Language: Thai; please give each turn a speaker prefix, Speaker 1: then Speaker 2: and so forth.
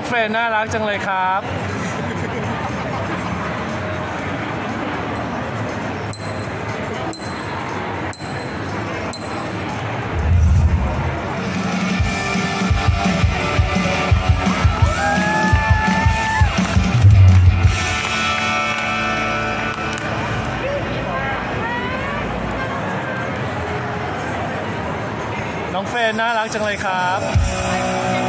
Speaker 1: องเฟรนน่ารักจังเลยครับ น้องเฟรนน่ารักจังเลยครับ